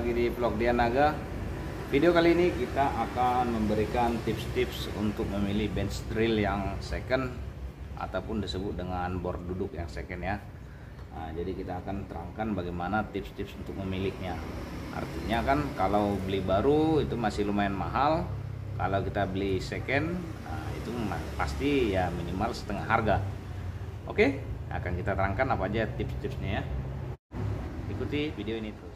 lagi di vlog Dianaga. Video kali ini kita akan memberikan tips-tips untuk memilih bench drill yang second Ataupun disebut dengan board duduk yang second ya. Nah, Jadi kita akan terangkan bagaimana tips-tips untuk memilihnya. Artinya kan kalau beli baru itu masih lumayan mahal Kalau kita beli second nah itu pasti ya minimal setengah harga. Oke akan kita terangkan apa aja tips-tipsnya ya. Ikuti video ini terus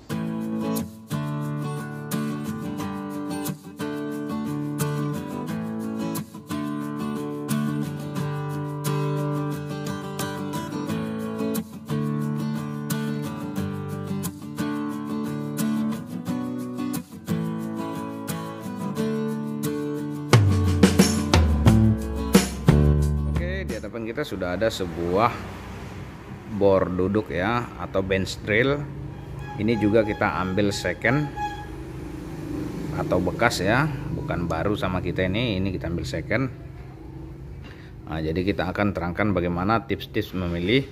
sudah ada sebuah bor duduk ya atau bench drill. Ini juga kita ambil second atau bekas ya, bukan baru sama kita ini. Ini kita ambil second. Nah, jadi kita akan terangkan bagaimana tips-tips memilih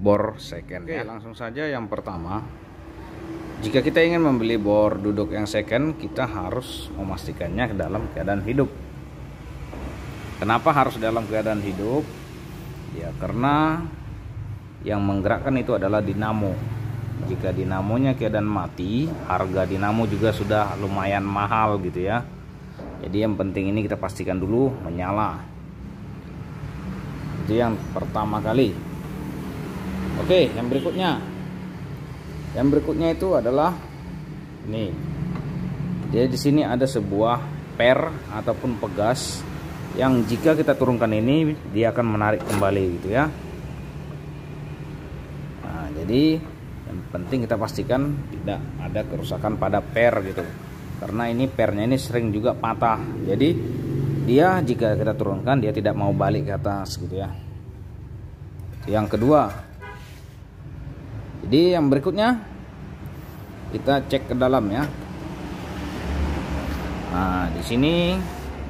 bor second Oke, ya. Langsung saja yang pertama, jika kita ingin membeli bor duduk yang second, kita harus memastikannya dalam keadaan hidup. Kenapa harus dalam keadaan hidup? Ya karena yang menggerakkan itu adalah dinamo. Jika dinamonya keadaan mati, harga dinamo juga sudah lumayan mahal gitu ya. Jadi yang penting ini kita pastikan dulu menyala. Itu yang pertama kali. Oke, yang berikutnya. Yang berikutnya itu adalah ini. Jadi di sini ada sebuah per ataupun pegas yang jika kita turunkan ini dia akan menarik kembali gitu ya. Nah jadi yang penting kita pastikan tidak ada kerusakan pada per gitu. Karena ini pernya ini sering juga patah. Jadi dia jika kita turunkan dia tidak mau balik ke atas gitu ya. Yang kedua jadi yang berikutnya kita cek ke dalam ya. Nah di sini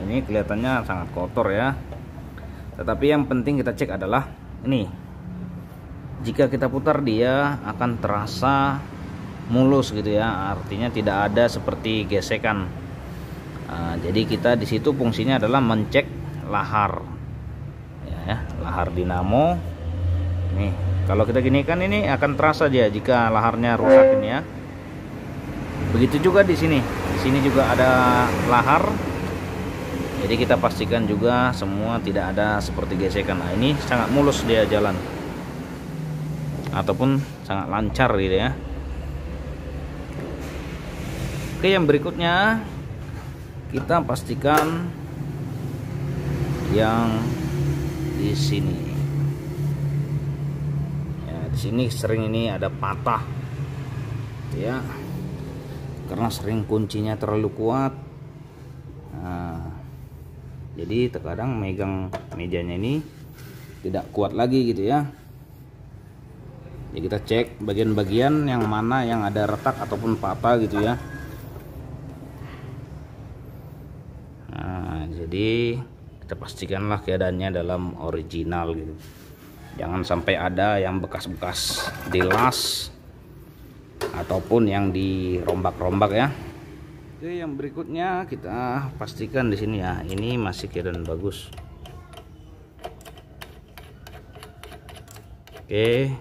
ini kelihatannya sangat kotor ya. Tetapi yang penting kita cek adalah ini. Jika kita putar dia akan terasa mulus gitu ya. Artinya tidak ada seperti gesekan. Nah, jadi kita di situ fungsinya adalah mencek lahar. Ya, ya lahar dinamo. Nih kalau kita gini kan ini akan terasa dia jika laharnya rusak ini ya. Begitu juga di sini. Di sini juga ada lahar jadi kita pastikan juga semua tidak ada seperti gesekan. Nah ini sangat mulus dia jalan. Ataupun sangat lancar gitu ya. Oke yang berikutnya kita pastikan yang di sini. Ya di sini sering ini ada patah. Ya karena sering kuncinya terlalu kuat. Nah jadi terkadang megang mejanya ini tidak kuat lagi gitu ya. Ya kita cek bagian-bagian yang mana yang ada retak ataupun patah gitu ya. Nah jadi kita pastikanlah keadaannya dalam original gitu. Jangan sampai ada yang bekas-bekas dilas ataupun yang dirombak-rombak ya Oke, yang berikutnya kita pastikan di sini ya. Ini masih keadaan bagus. Oke.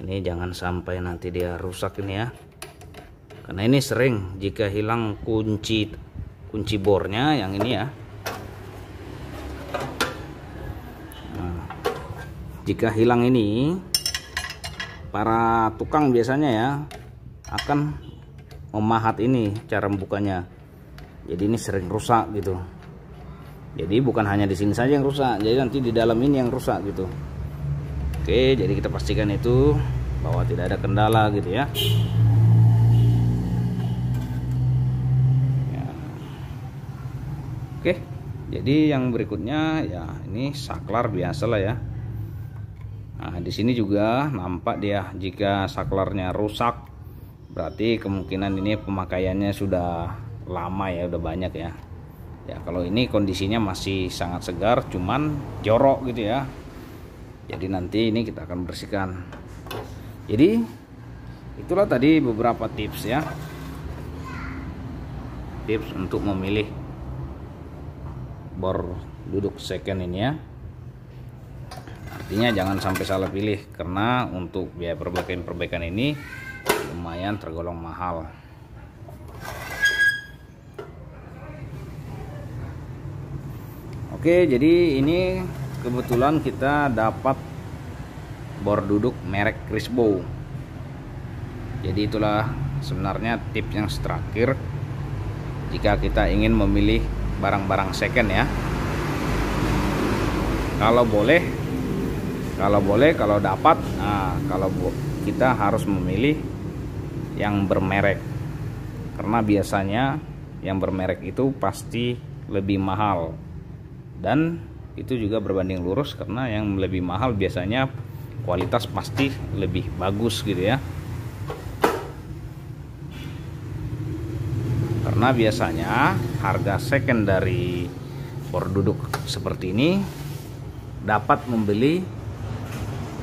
Ini jangan sampai nanti dia rusak ini ya. Karena ini sering jika hilang kunci kunci bornya yang ini ya. Nah, jika hilang ini para tukang biasanya ya akan memahat ini cara membukanya. Jadi ini sering rusak gitu. Jadi bukan hanya di sini saja yang rusak jadi nanti di dalam ini yang rusak gitu. Oke jadi kita pastikan itu bahwa tidak ada kendala gitu ya, ya. oke jadi yang berikutnya ya ini saklar biasa lah ya. Nah di sini juga nampak dia jika saklarnya rusak berarti kemungkinan ini pemakaiannya sudah lama ya udah banyak ya. Ya kalau ini kondisinya masih sangat segar cuman jorok gitu ya. Jadi nanti ini kita akan bersihkan. Jadi itulah tadi beberapa tips ya. Tips untuk memilih bor duduk second ini ya. Artinya jangan sampai salah pilih karena untuk biaya perbaikan-perbaikan ini lumayan tergolong mahal. Oke jadi ini kebetulan kita dapat bor duduk merek Crispo jadi itulah sebenarnya tips yang terakhir. Jika kita ingin memilih barang-barang second ya. Kalau boleh kalau boleh kalau dapat nah kalau kita harus memilih yang bermerek. Karena biasanya yang bermerek itu pasti lebih mahal. Dan itu juga berbanding lurus karena yang lebih mahal biasanya kualitas pasti lebih bagus gitu ya. Karena biasanya harga second dari bor duduk seperti ini dapat membeli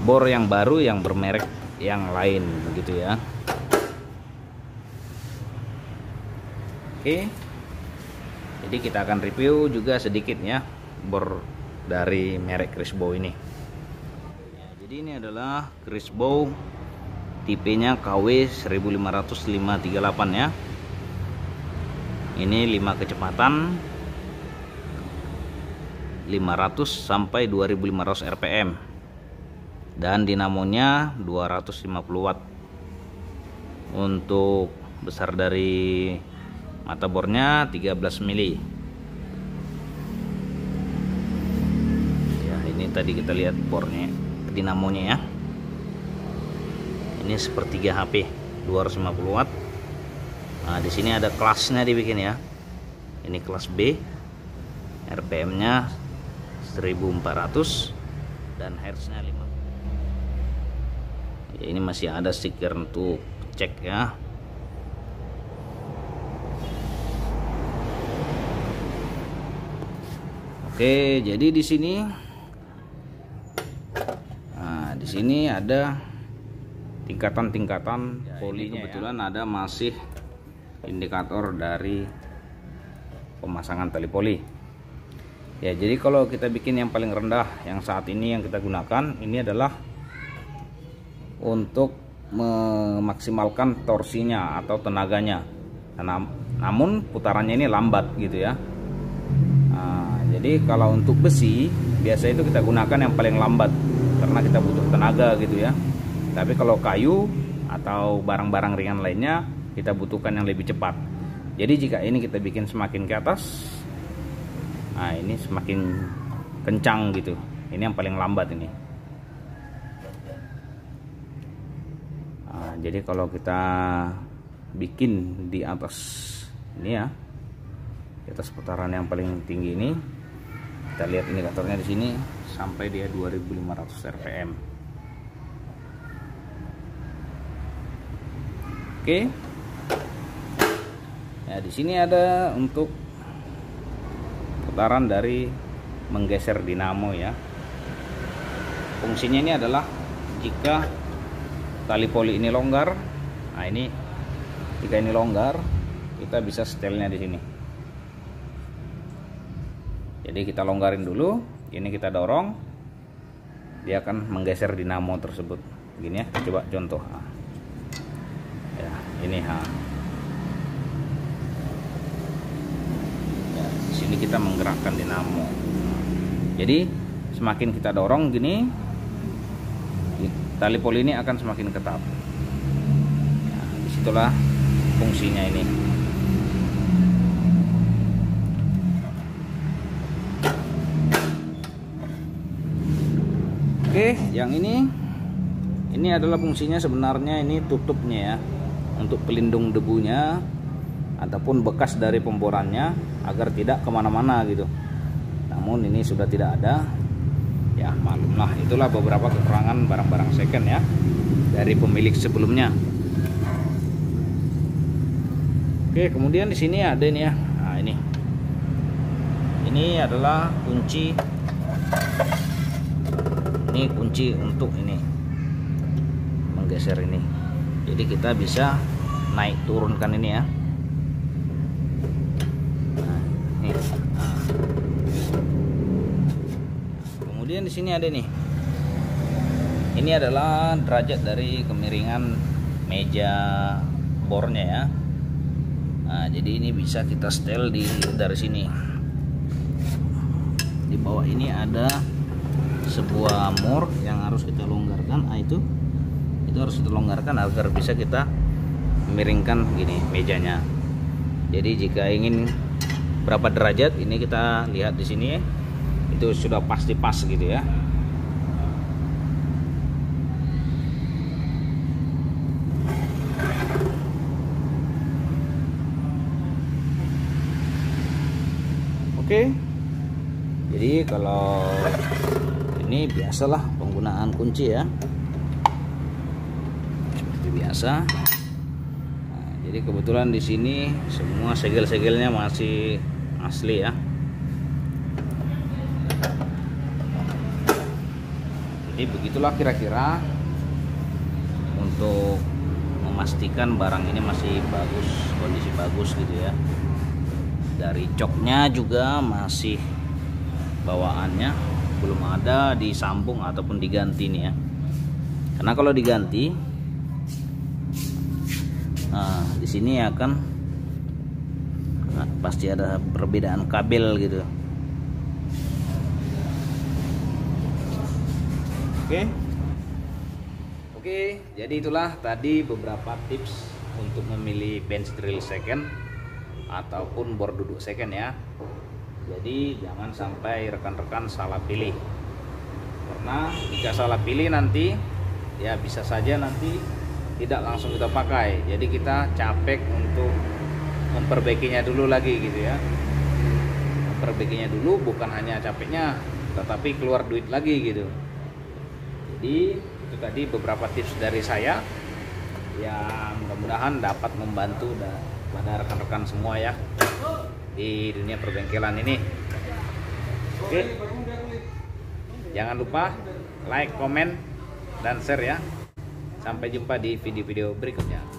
bor yang baru yang bermerek yang lain begitu ya oke. Jadi kita akan review juga sedikit ya bor dari merek Crisbo ini. Ya, jadi ini adalah Crisbo tipenya KW 15538 ya. Ini 5 kecepatan 500 sampai 2500 rpm dan dinamonya 250 watt. Untuk besar dari mata bornya 13 mili ya ini tadi kita lihat bornya dinamonya ya ini sepertiga HP 250 watt Nah, di sini ada kelasnya dibikin ya. Ini kelas B. RPM-nya 1400 dan hertznya 5. Ya, ini masih ada stiker untuk cek ya. Oke, jadi di sini Nah, di sini ada tingkatan-tingkatan ya, polinya ya. kebetulan ya. ada masih indikator dari pemasangan tali poli ya jadi kalau kita bikin yang paling rendah yang saat ini yang kita gunakan ini adalah untuk memaksimalkan torsinya atau tenaganya nah, namun putarannya ini lambat gitu ya jadi kalau untuk besi biasa itu kita gunakan yang paling lambat. Karena kita butuh tenaga gitu ya. Tapi kalau kayu atau barang-barang ringan lainnya kita butuhkan yang lebih cepat. Jadi jika ini kita bikin semakin ke atas nah ini semakin kencang gitu. Ini yang paling lambat ini. Nah, jadi kalau kita bikin di atas ini ya di atas putaran yang paling tinggi ini kita lihat indikatornya di sini sampai dia 2500 rpm oke. Ya di sini ada untuk putaran dari menggeser dinamo ya. Fungsinya ini adalah jika tali poli ini longgar. Nah ini jika ini longgar kita bisa setelnya di sini jadi kita longgarin dulu ini kita dorong dia akan menggeser dinamo tersebut. Gini ya coba contoh. Ya ini ha sini kita menggerakkan dinamo. Jadi semakin kita dorong gini tali poli ini akan semakin ketat. Nah, di situlah fungsinya ini oke yang ini. Ini adalah fungsinya sebenarnya ini tutupnya ya untuk pelindung debunya ataupun bekas dari pemborannya agar tidak ke mana-mana gitu. Namun ini sudah tidak ada. Ya maklumlah itulah beberapa kekurangan barang-barang second ya dari pemilik sebelumnya. Oke kemudian di sini ada ini ya. Nah ini. Ini adalah kunci ini kunci untuk ini menggeser ini. Jadi kita bisa naik turunkan ini ya. Nah, ini. Kemudian di sini ada nih ini adalah derajat dari kemiringan meja bornya ya. Nah jadi ini bisa kita setel di dari sini. Di bawah ini ada sebuah mur yang harus kita longgarkan. Nah itu itu harus kita longgarkan agar bisa kita miringkan gini mejanya. Jadi jika ingin berapa derajat ini kita lihat di sini itu sudah pasti pas gitu ya. Oke. Jadi kalau ini biasalah penggunaan kunci ya. Seperti biasa. Nah, jadi kebetulan di sini semua segel-segelnya masih asli ya. Jadi begitulah kira-kira untuk memastikan barang ini masih bagus, kondisi bagus gitu ya dari coknya juga masih bawaannya belum ada disambung ataupun diganti nih ya. Karena kalau diganti nah di sini akan nah, pasti ada perbedaan kabel gitu. Oke? Oke jadi itulah tadi beberapa tips untuk memilih bench drill second ataupun bor duduk second ya jadi jangan sampai rekan-rekan salah pilih. Karena jika salah pilih nanti ya bisa saja nanti tidak langsung kita pakai. Jadi kita capek untuk memperbaikinya dulu lagi gitu ya. Memperbaikinya dulu bukan hanya capeknya tetapi keluar duit lagi gitu. Jadi itu tadi beberapa tips dari saya yang mudah-mudahan dapat membantu pada rekan-rekan semua ya di dunia perbengkelan ini. Oke. Jangan lupa like komen dan share ya. Sampai jumpa di video-video berikutnya